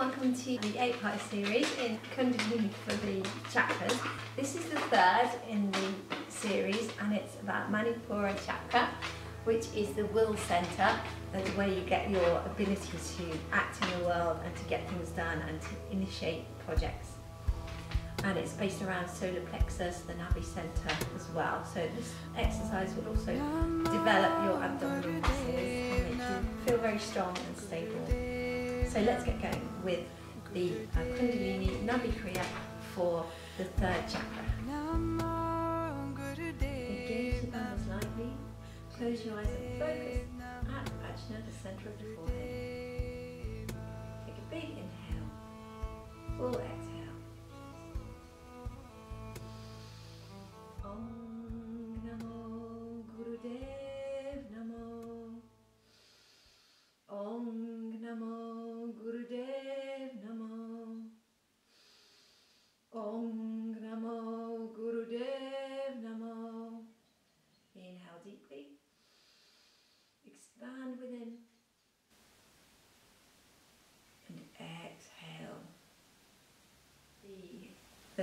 welcome to the eight part series in Kundalini for the chakras. This is the third in the series and it's about Manipura chakra, which is the will center, the way you get your ability to act in the world and to get things done and to initiate projects. And it's based around solar plexus, the navi center as well. So this exercise will also develop your abdominal muscles and make you feel very strong and stable. So let's get going with the uh, Kundalini Nabhi Kriya for the third chakra. Engage the hands lightly. Close your eyes and focus at Ajna, the center of the forehead. Take a big inhale. Full exhale.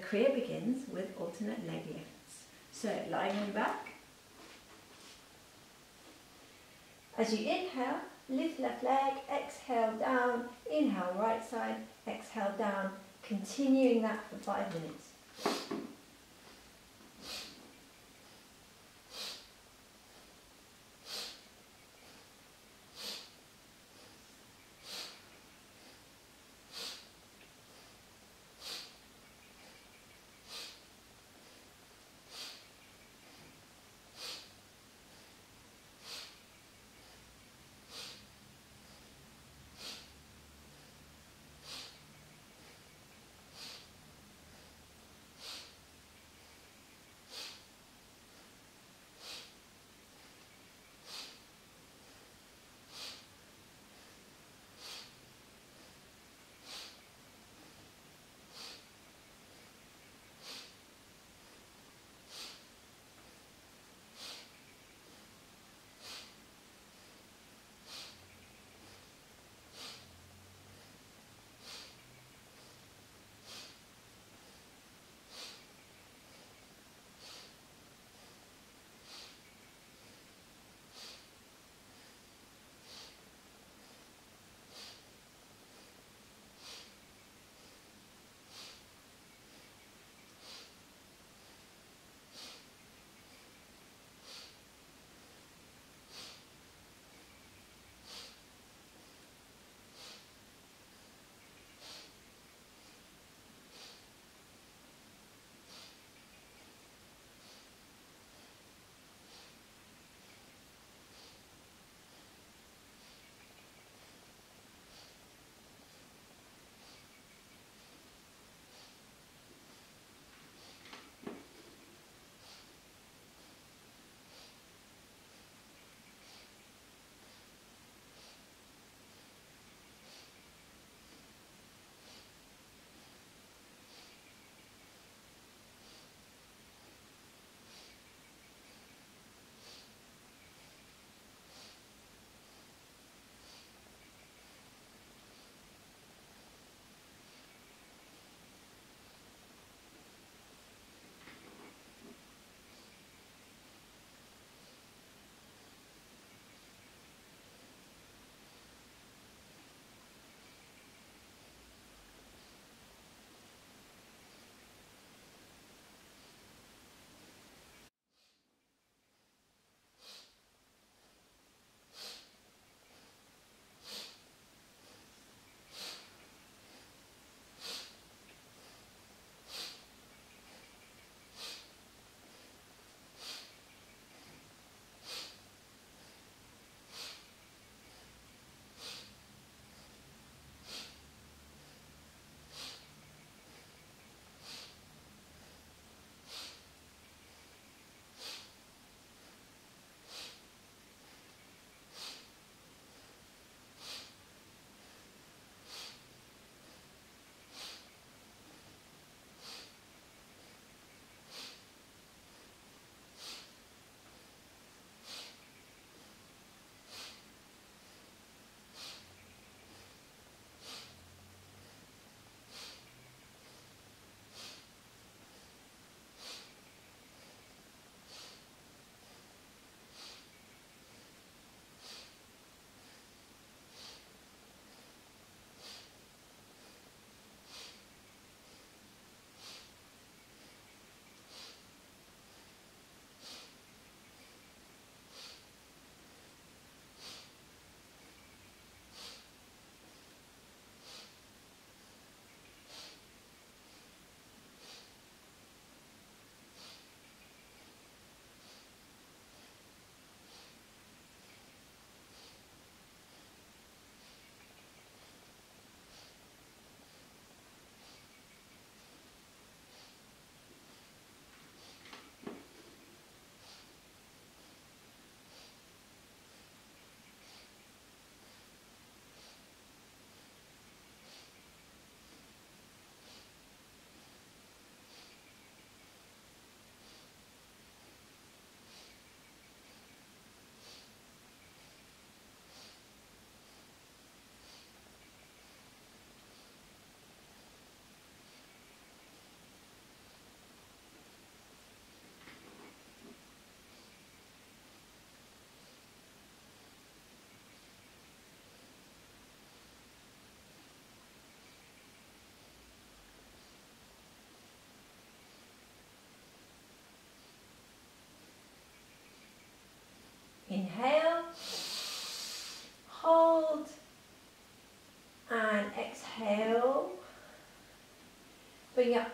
The begins with alternate leg lifts. So lying on your back. As you inhale, lift left leg, exhale down, inhale right side, exhale down, continuing that for five minutes.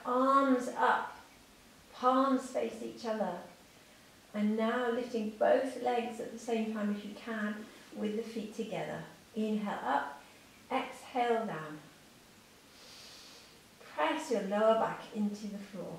Arms up, palms face each other. And now lifting both legs at the same time if you can with the feet together. Inhale up, exhale down. Press your lower back into the floor.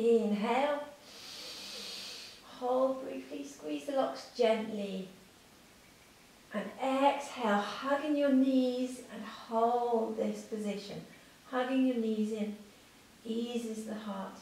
Inhale. Hold briefly, squeeze the locks gently. And exhale, hugging your knees and hold this position. Hugging your knees in eases the heart.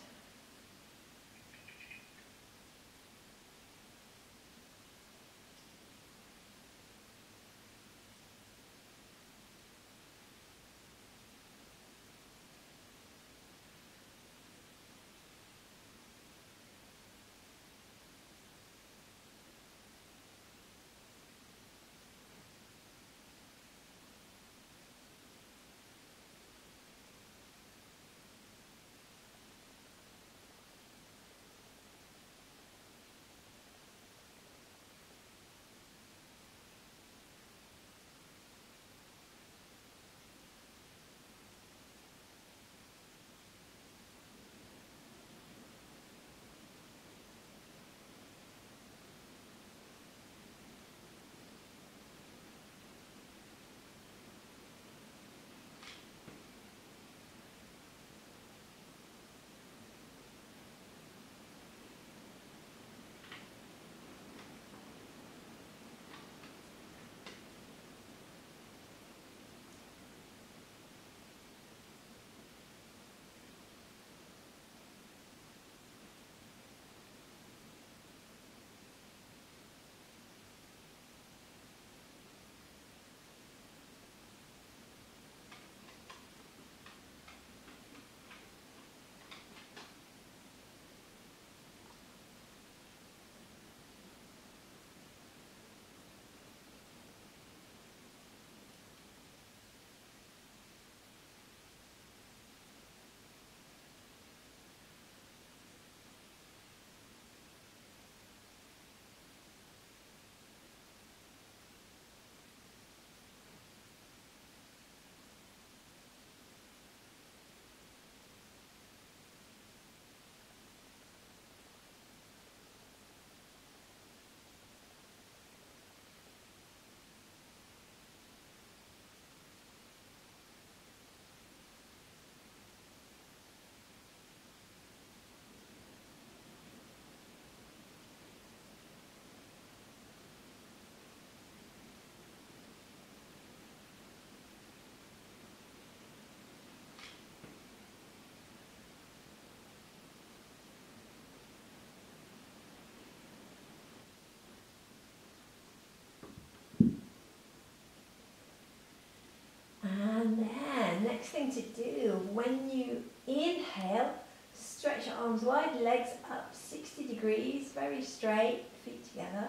Arms wide, legs up 60 degrees, very straight, feet together.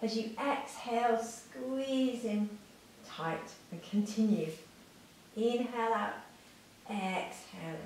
As you exhale, squeeze in tight and continue. Inhale out, exhale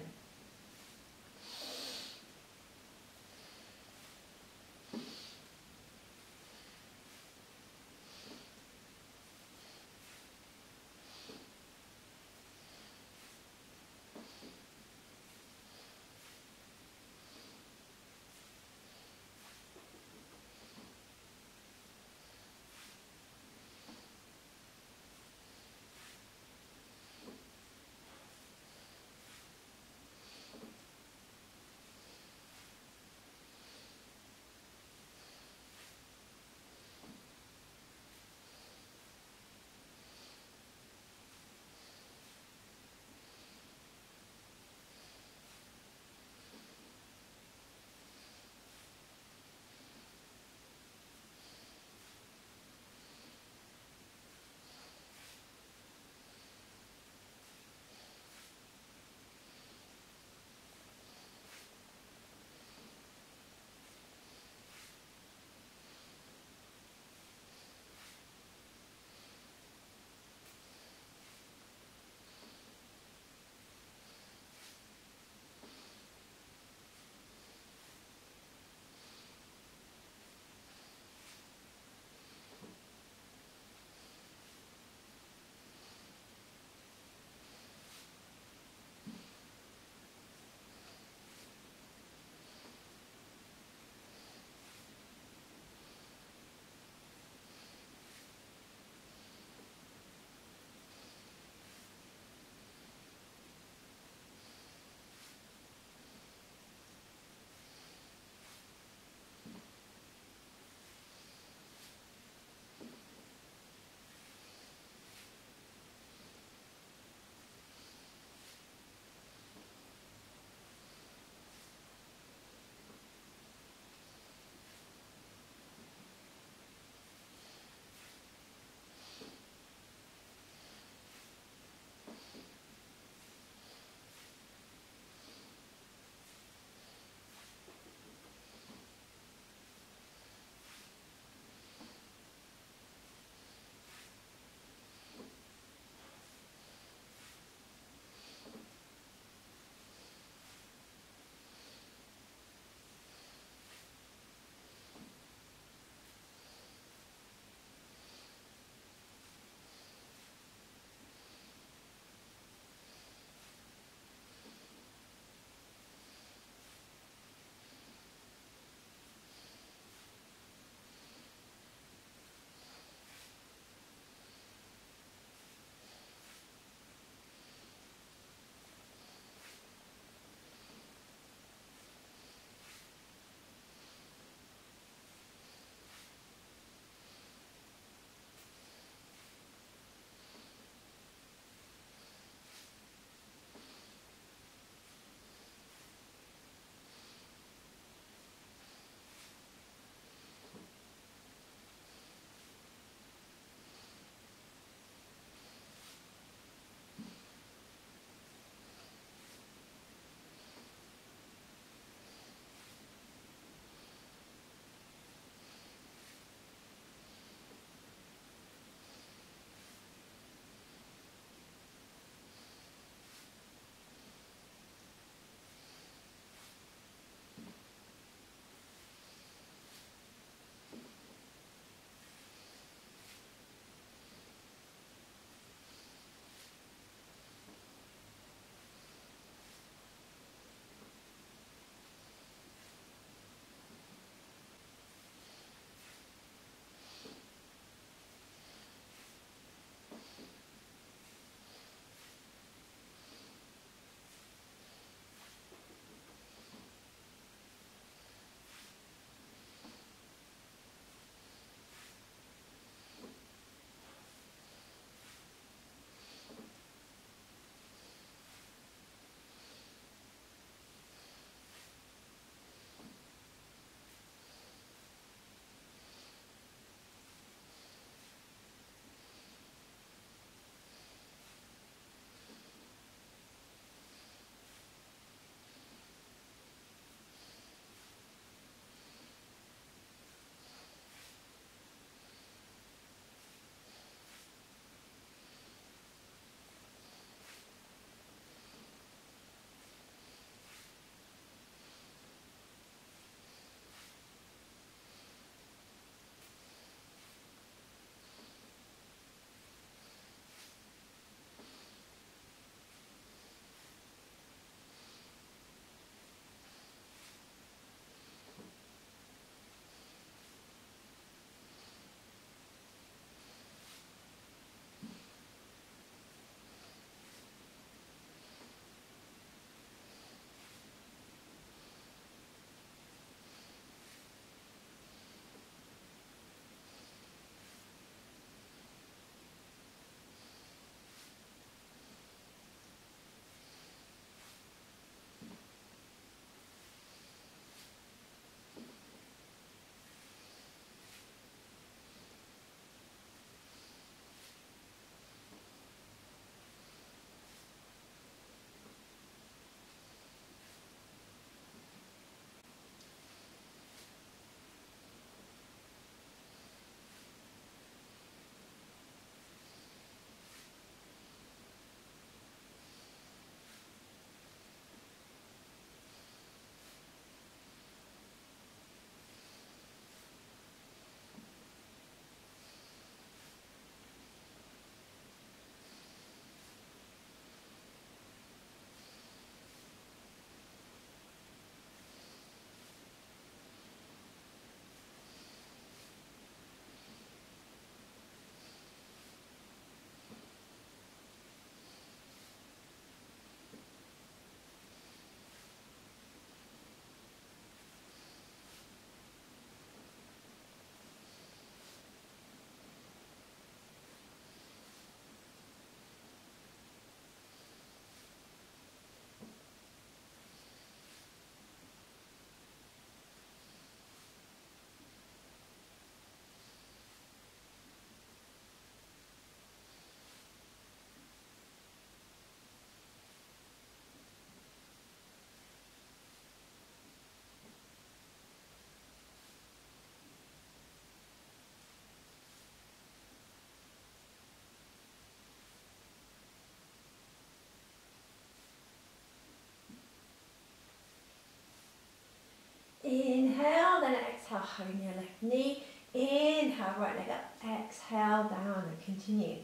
hugging your left knee. Inhale, right leg up. Exhale, down and continue.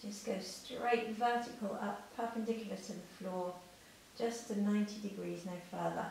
Just go straight vertical up, perpendicular to the floor, just to 90 degrees, no further.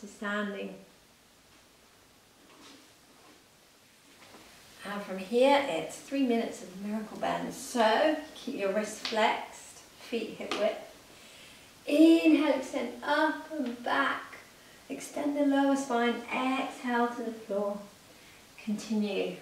To standing. And from here, it's three minutes of miracle bends. So keep your wrists flexed, feet hip width. Inhale, extend up and back. Extend the lower spine. Exhale to the floor. Continue.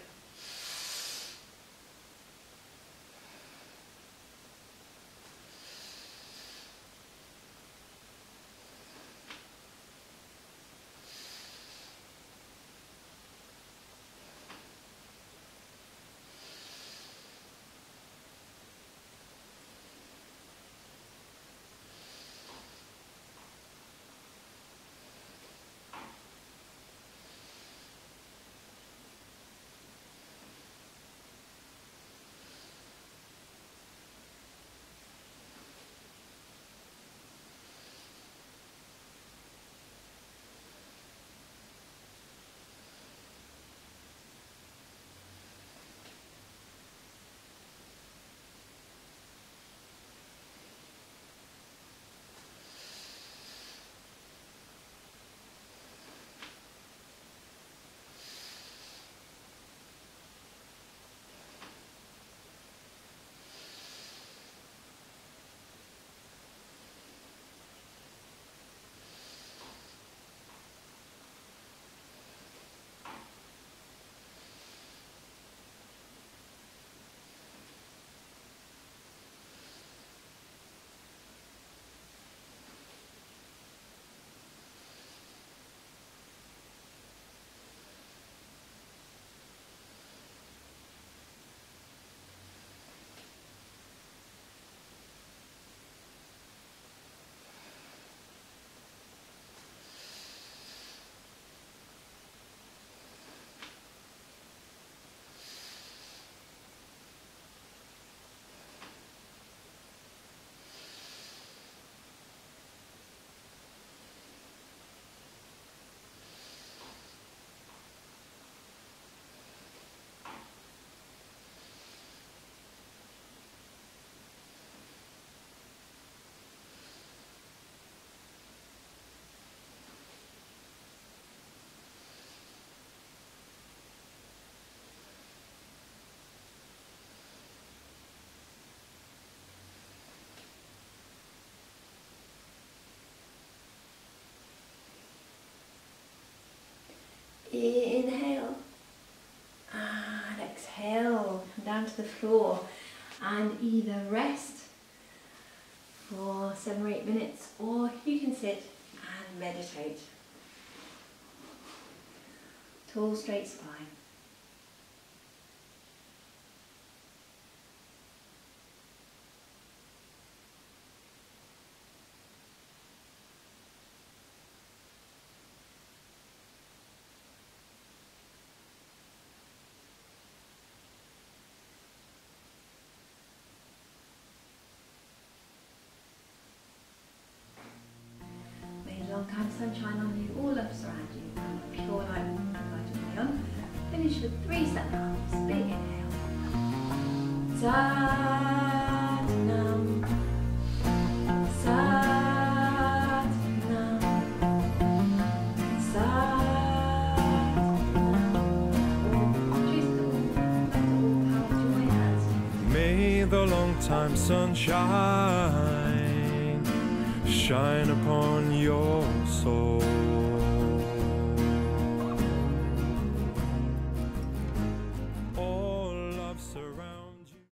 Floor. And either rest for seven or eight minutes or you can sit and meditate. Tall straight spine. Sunshine shine upon your soul.